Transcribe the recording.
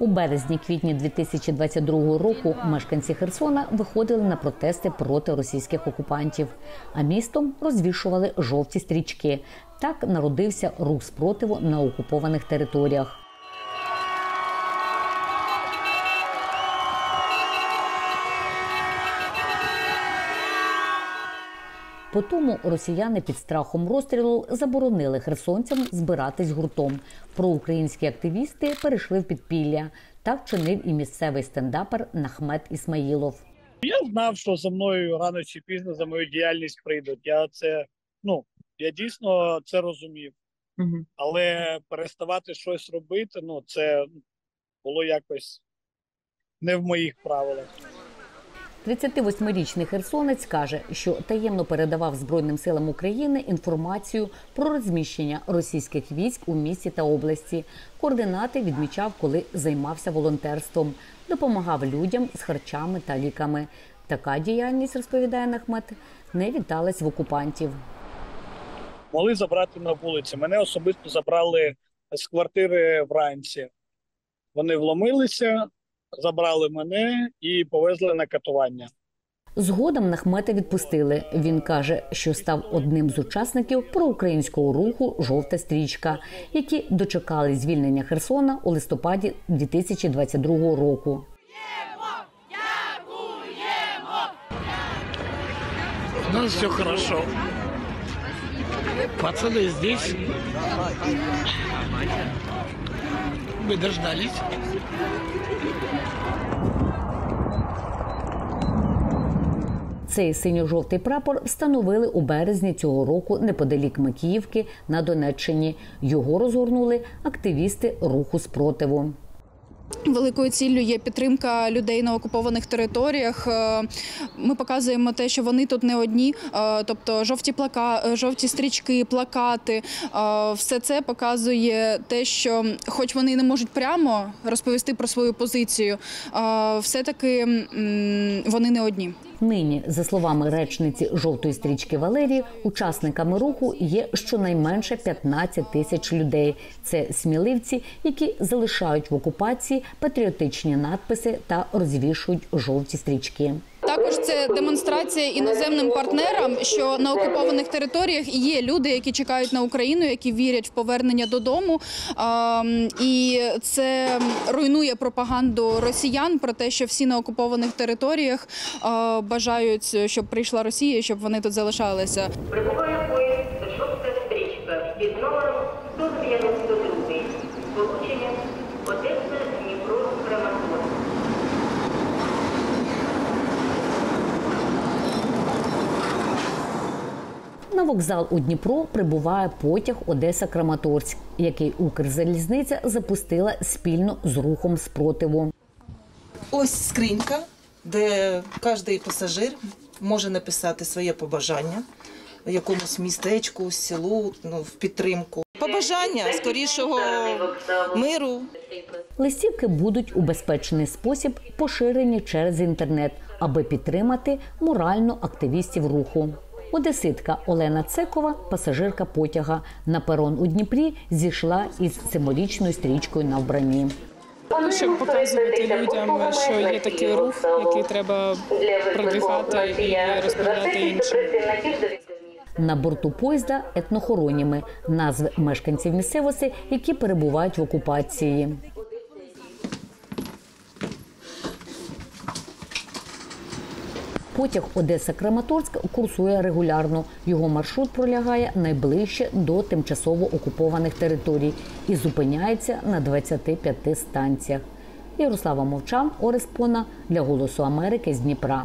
У березні-квітні 2022 року мешканці Херсона виходили на протести проти російських окупантів, а містом розвішували жовті стрічки. Так народився рух спротиву на окупованих територіях. По тому росіяни під страхом розстрілу заборонили херсонцям збиратись гуртом. Проукраїнські активісти перейшли в підпілля. Так чинив і місцевий стендапер Нахмет Ісмаїлов. Я знав, що за мною рано чи пізно за мою діяльність прийдуть. Я це ну я дійсно це розумів, Угу. але переставати щось робити, ну це було якось не в моїх правилах. 38-річний херсонець каже, що таємно передавав Збройним силам України інформацію про розміщення російських військ у місті та області. Координати відмічав, коли займався волонтерством, допомагав людям з харчами та ліками. Така діяльність, розповідає Нахмет, не віталась в окупантів. Могли забрати на вулиці. Мене особисто забрали з квартири вранці. Вони вломилися, забрали мене і повезли на катування. Згодом Нахмета відпустили. Він каже, що став одним з учасників проукраїнського руху Жовта стрічка, які дочекали звільнення Херсона у листопаді 2022 року. У нас все хорошо. Пацаны здесь. Мы дождались. Цей синьо-жовтий прапор встановили у березні цього року неподалік Макіївки на Донеччині. Його розгорнули активісти руху спротиву. Великою ціллю є підтримка людей на окупованих територіях. Е, Ми показуємо те, що вони тут не одні. Е, Тобто жовті плака, е, жовті стрічки, плакати. Все це показує те, що, хоч вони не можуть прямо розповісти про свою позицію, е, все-таки вони не одні. Нині, за словами речниці жовтої стрічки Валерії, учасниками руху є щонайменше 15 тисяч людей. Це сміливці, які залишають в окупації патріотичні надписи та розвішують жовті стрічки. Також це демонстрація іноземним партнерам, що на окупованих територіях є люди, які чекають на Україну, які вірять в повернення додому. І це руйнує пропаганду росіян про те, що всі на окупованих територіях бажають, щоб прийшла Росія, щоб вони тут залишалися. Прибуває поїзд «Жовта стрічка» під номером 192, сполучення 1 На вокзал у Дніпро прибуває потяг Одеса Краматорськ, який Укрзалізниця запустила спільно з рухом спротиву. Ось скринька, де кожен пасажир може написати своє побажання в якомусь містечку, селу, ну, в підтримку. Побажання скорішого миру, Листівки будуть у безпечний спосіб поширені через інтернет, аби підтримати морально активістів руху. Одеситка Олена Цекова, пасажирка потяга на перон у Дніпрі, зійшла із символічною стрічкою на вбранні. Ну, щоб показувати людям, що є такий рух, який треба продвигати і розповідати іншим. На борту поїзда етнохороніми назви мешканців місцевості, які перебувають в окупації. Потяг Одеса Краматорськ курсує регулярно. Його маршрут пролягає найближче до тимчасово окупованих територій і зупиняється на 25 станціях. Ярослава Мовчан, Ореспона для Голосу Америки з Дніпра.